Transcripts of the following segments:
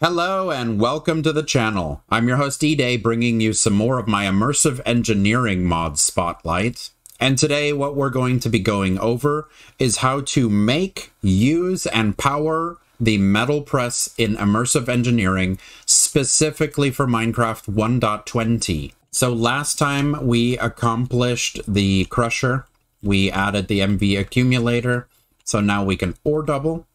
Hello and welcome to the channel. I'm your host D-Dae bringing you some more of my immersive engineering mod spotlight. And today what we're going to be going over is how to make, use, and power the metal press in immersive engineering specifically for Minecraft 1.20. So last time we accomplished the crusher, we added the MV accumulator, so now we can ore double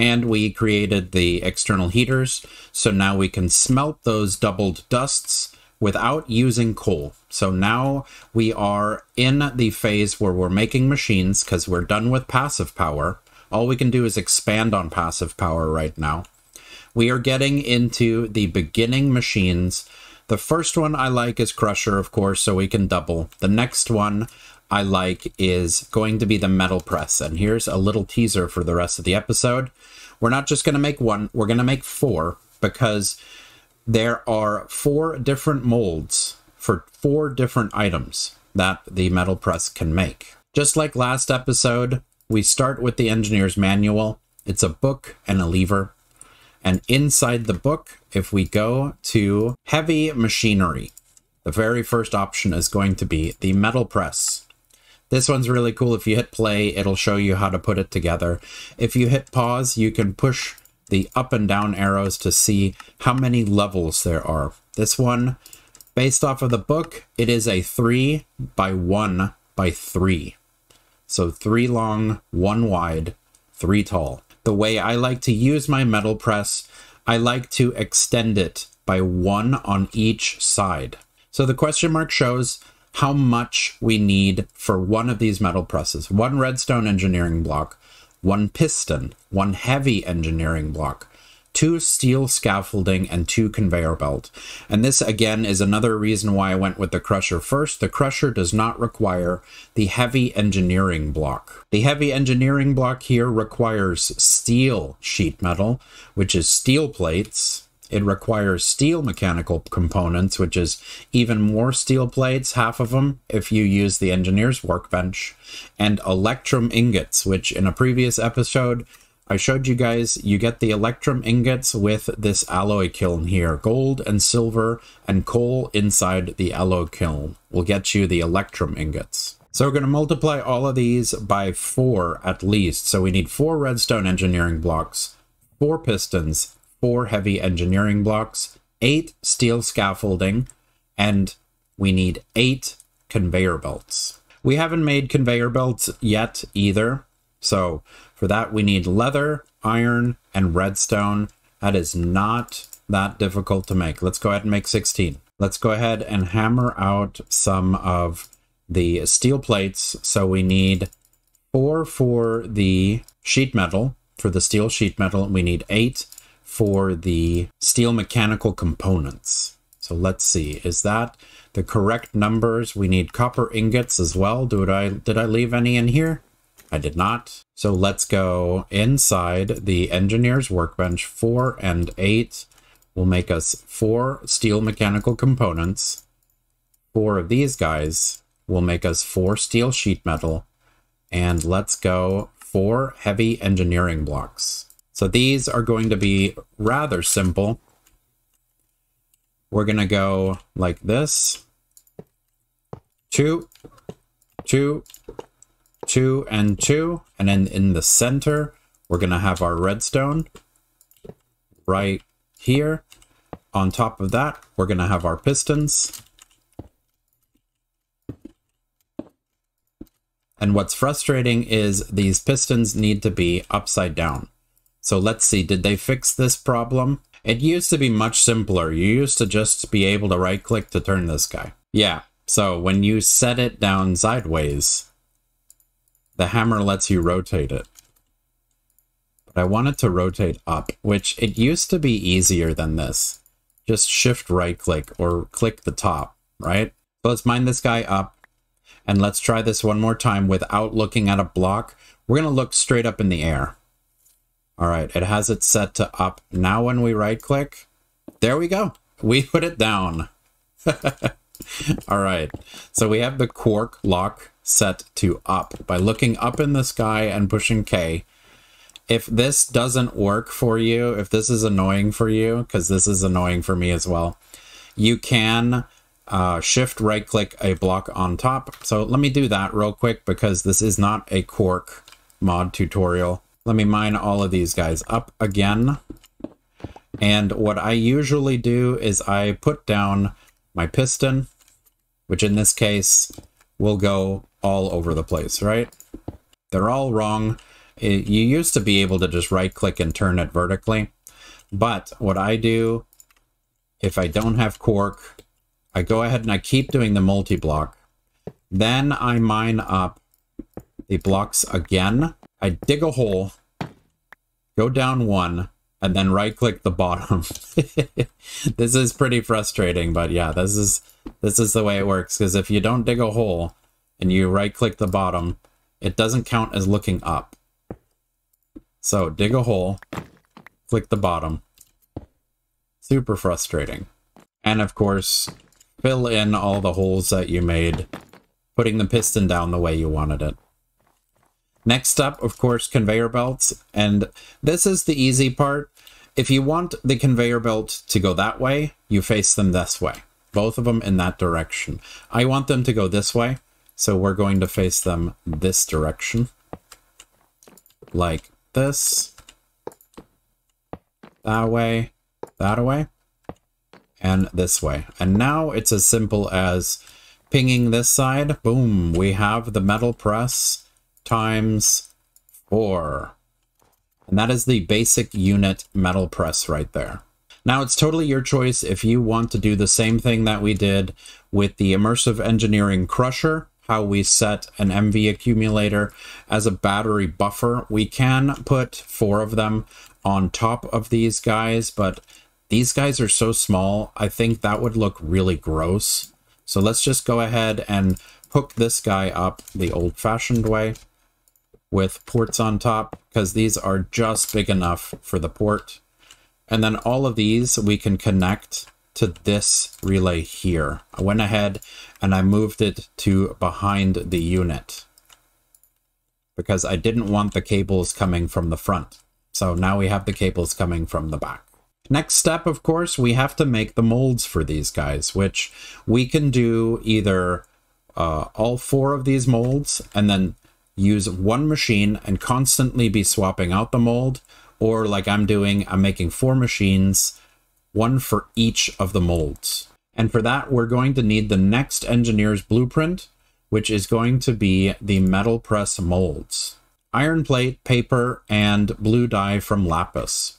and we created the external heaters. So now we can smelt those doubled dusts without using coal. So now we are in the phase where we're making machines because we're done with passive power. All we can do is expand on passive power right now. We are getting into the beginning machines. The first one I like is Crusher, of course, so we can double. The next one I like is going to be the metal press. And here's a little teaser for the rest of the episode. We're not just going to make one, we're going to make four because there are four different molds for four different items that the metal press can make. Just like last episode, we start with the engineer's manual. It's a book and a lever. And inside the book, if we go to heavy machinery, the very first option is going to be the metal press. This one's really cool. If you hit play, it'll show you how to put it together. If you hit pause, you can push the up and down arrows to see how many levels there are. This one, based off of the book, it is a 3 by 1 by 3. So 3 long, 1 wide, 3 tall. The way I like to use my metal press, I like to extend it by 1 on each side. So the question mark shows how much we need for one of these metal presses. One redstone engineering block, one piston, one heavy engineering block, two steel scaffolding, and two conveyor belt. And this again is another reason why I went with the crusher first. The crusher does not require the heavy engineering block. The heavy engineering block here requires steel sheet metal, which is steel plates, it requires steel mechanical components, which is even more steel plates, half of them, if you use the engineer's workbench, and electrum ingots, which in a previous episode, I showed you guys, you get the electrum ingots with this alloy kiln here. Gold and silver and coal inside the alloy kiln will get you the electrum ingots. So we're going to multiply all of these by four at least. So we need four redstone engineering blocks, four pistons, four heavy engineering blocks, eight steel scaffolding, and we need eight conveyor belts. We haven't made conveyor belts yet either. So for that, we need leather, iron, and redstone. That is not that difficult to make. Let's go ahead and make 16. Let's go ahead and hammer out some of the steel plates. So we need four for the sheet metal. For the steel sheet metal, we need eight for the steel mechanical components. So let's see, is that the correct numbers? We need copper ingots as well. Did I, did I leave any in here? I did not. So let's go inside the engineer's workbench. Four and eight will make us four steel mechanical components. Four of these guys will make us four steel sheet metal. And let's go four heavy engineering blocks. So these are going to be rather simple. We're going to go like this. Two, two, two, and two. And then in the center, we're going to have our redstone right here. On top of that, we're going to have our pistons. And what's frustrating is these pistons need to be upside down. So let's see, did they fix this problem? It used to be much simpler. You used to just be able to right click to turn this guy. Yeah, so when you set it down sideways, the hammer lets you rotate it. But I want it to rotate up, which it used to be easier than this. Just shift right click or click the top, right? So let's mine this guy up and let's try this one more time without looking at a block. We're going to look straight up in the air. All right, it has it set to up. Now when we right click, there we go. We put it down. All right, so we have the quark lock set to up. By looking up in the sky and pushing K, if this doesn't work for you, if this is annoying for you, because this is annoying for me as well, you can uh, shift right click a block on top. So let me do that real quick because this is not a Quark mod tutorial. Let me mine all of these guys up again. And what I usually do is I put down my piston, which in this case will go all over the place, right? They're all wrong. It, you used to be able to just right click and turn it vertically. But what I do, if I don't have Quark, I go ahead and I keep doing the multi-block. Then I mine up the blocks again. I dig a hole, go down one, and then right click the bottom. this is pretty frustrating, but yeah, this is this is the way it works. Because if you don't dig a hole and you right click the bottom, it doesn't count as looking up. So dig a hole, click the bottom. Super frustrating. And of course, fill in all the holes that you made, putting the piston down the way you wanted it. Next up, of course, conveyor belts. And this is the easy part. If you want the conveyor belt to go that way, you face them this way. Both of them in that direction. I want them to go this way, so we're going to face them this direction. Like this, that way, that way, and this way. And now it's as simple as pinging this side. Boom, we have the metal press times four. And that is the basic unit metal press right there. Now it's totally your choice if you want to do the same thing that we did with the Immersive Engineering Crusher how we set an MV accumulator as a battery buffer. We can put four of them on top of these guys, but these guys are so small, I think that would look really gross. So let's just go ahead and hook this guy up the old-fashioned way with ports on top, because these are just big enough for the port. And then all of these we can connect to this relay here. I went ahead and I moved it to behind the unit because I didn't want the cables coming from the front. So now we have the cables coming from the back. Next step, of course, we have to make the molds for these guys, which we can do either uh, all four of these molds and then use one machine and constantly be swapping out the mold, or like I'm doing, I'm making four machines one for each of the molds. And for that, we're going to need the next engineer's blueprint, which is going to be the metal press molds. Iron plate, paper, and blue dye from lapis.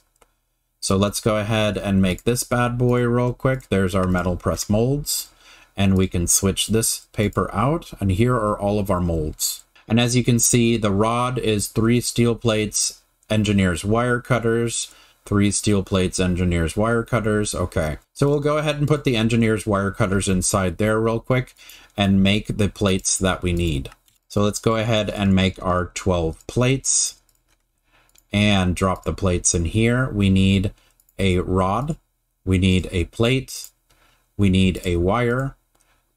So let's go ahead and make this bad boy real quick. There's our metal press molds. And we can switch this paper out. And here are all of our molds. And as you can see, the rod is three steel plates, engineer's wire cutters, three steel plates, engineer's wire cutters. Okay, so we'll go ahead and put the engineer's wire cutters inside there real quick and make the plates that we need. So let's go ahead and make our 12 plates and drop the plates in here. We need a rod, we need a plate, we need a wire,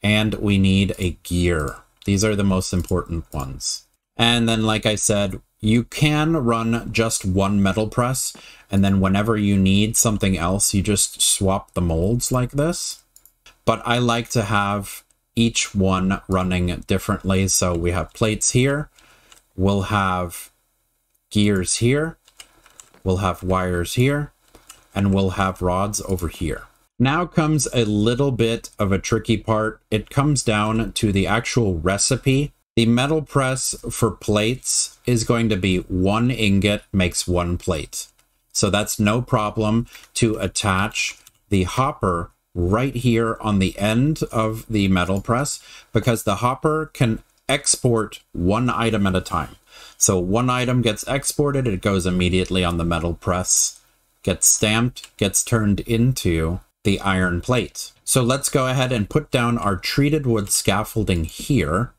and we need a gear. These are the most important ones. And then, like I said, you can run just one metal press, and then whenever you need something else, you just swap the molds like this. But I like to have each one running differently. So we have plates here, we'll have gears here, we'll have wires here, and we'll have rods over here. Now comes a little bit of a tricky part. It comes down to the actual recipe the metal press for plates is going to be one ingot makes one plate. So that's no problem to attach the hopper right here on the end of the metal press because the hopper can export one item at a time. So one item gets exported, it goes immediately on the metal press, gets stamped, gets turned into the iron plate. So let's go ahead and put down our treated wood scaffolding here.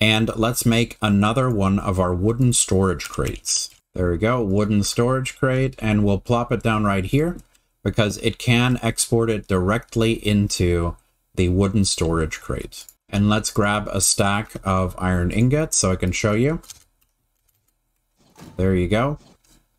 And let's make another one of our wooden storage crates. There we go, wooden storage crate, and we'll plop it down right here because it can export it directly into the wooden storage crate. And let's grab a stack of iron ingots so I can show you. There you go.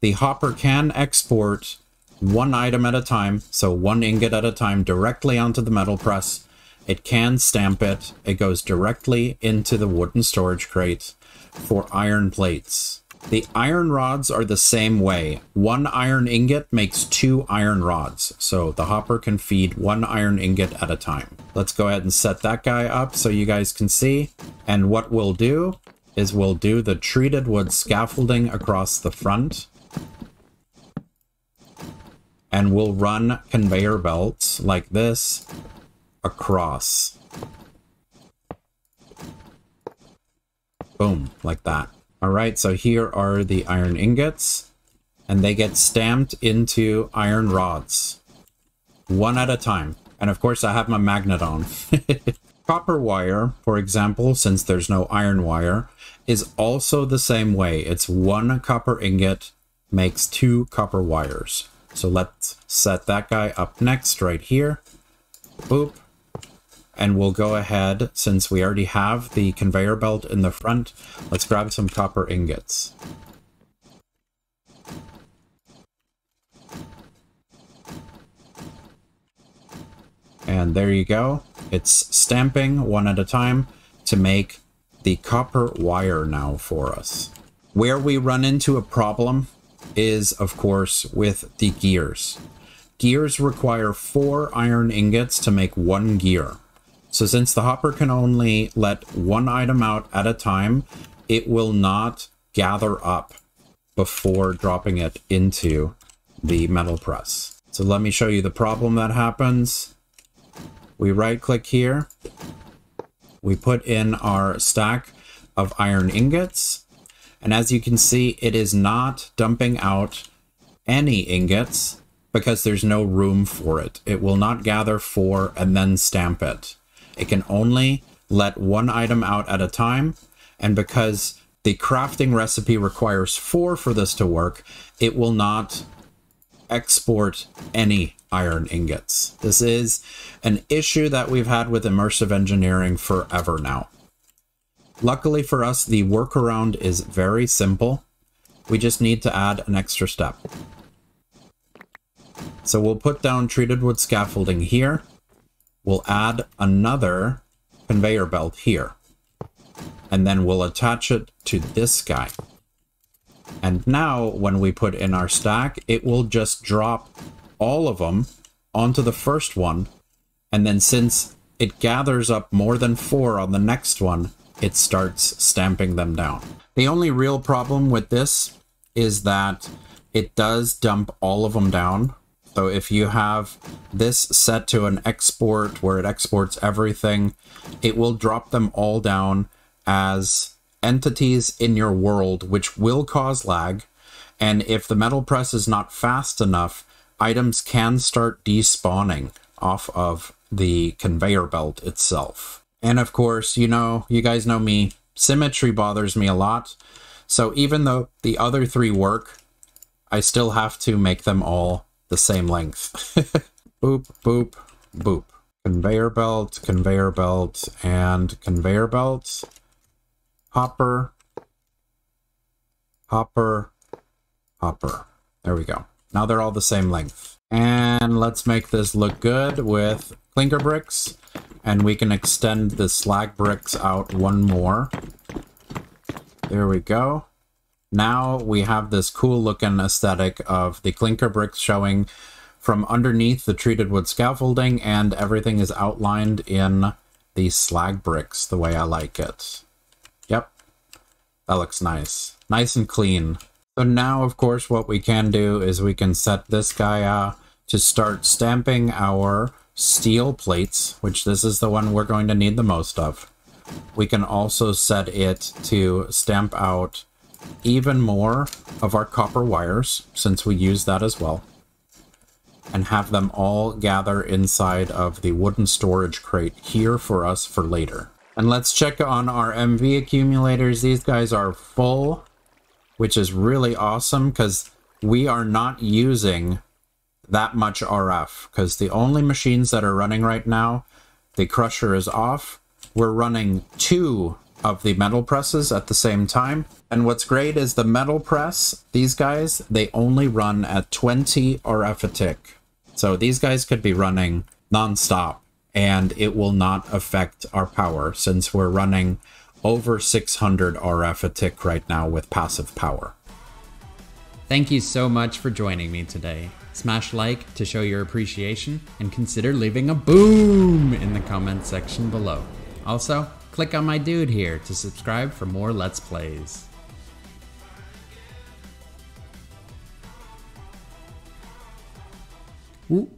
the hopper can export one item at a time, so one ingot at a time, directly onto the metal press. It can stamp it. It goes directly into the wooden storage crate for iron plates. The iron rods are the same way. One iron ingot makes two iron rods, so the hopper can feed one iron ingot at a time. Let's go ahead and set that guy up so you guys can see. And what we'll do is we'll do the treated wood scaffolding across the front. And we'll run conveyor belts like this across. Boom, like that. All right, so here are the iron ingots, and they get stamped into iron rods, one at a time. And of course, I have my magnet on. Copper wire, for example, since there's no iron wire, is also the same way. It's one copper ingot makes two copper wires. So let's set that guy up next right here. Boop and we'll go ahead, since we already have the conveyor belt in the front, let's grab some copper ingots. And there you go. It's stamping one at a time to make the copper wire now for us. Where we run into a problem is, of course, with the gears. Gears require four iron ingots to make one gear. So since the hopper can only let one item out at a time, it will not gather up before dropping it into the metal press. So let me show you the problem that happens. We right click here. We put in our stack of iron ingots. And as you can see, it is not dumping out any ingots because there's no room for it. It will not gather four and then stamp it. It can only let one item out at a time. And because the crafting recipe requires four for this to work, it will not export any iron ingots. This is an issue that we've had with immersive engineering forever now. Luckily for us, the workaround is very simple. We just need to add an extra step. So we'll put down treated wood scaffolding here we'll add another conveyor belt here. And then we'll attach it to this guy. And now when we put in our stack, it will just drop all of them onto the first one. And then since it gathers up more than four on the next one, it starts stamping them down. The only real problem with this is that it does dump all of them down so if you have this set to an export where it exports everything, it will drop them all down as entities in your world, which will cause lag. And if the metal press is not fast enough, items can start despawning off of the conveyor belt itself. And of course, you know, you guys know me, symmetry bothers me a lot. So even though the other three work, I still have to make them all the same length. boop, boop, boop. Conveyor belt, conveyor belt, and conveyor belt. Hopper, hopper, hopper. There we go. Now they're all the same length. And let's make this look good with clinker bricks. And we can extend the slag bricks out one more. There we go. Now we have this cool looking aesthetic of the clinker bricks showing from underneath the treated wood scaffolding and everything is outlined in the slag bricks the way I like it. Yep, that looks nice. Nice and clean. So now, of course, what we can do is we can set this guy uh, to start stamping our steel plates, which this is the one we're going to need the most of. We can also set it to stamp out even more of our copper wires, since we use that as well, and have them all gather inside of the wooden storage crate here for us for later. And let's check on our MV accumulators. These guys are full, which is really awesome because we are not using that much RF because the only machines that are running right now, the crusher is off. We're running two of the metal presses at the same time. And what's great is the metal press, these guys, they only run at 20 RF a tick. So these guys could be running nonstop and it will not affect our power since we're running over 600 RF a tick right now with passive power. Thank you so much for joining me today. Smash like to show your appreciation and consider leaving a boom in the comment section below. Also, click on my dude here to subscribe for more Let's Plays. Ooh.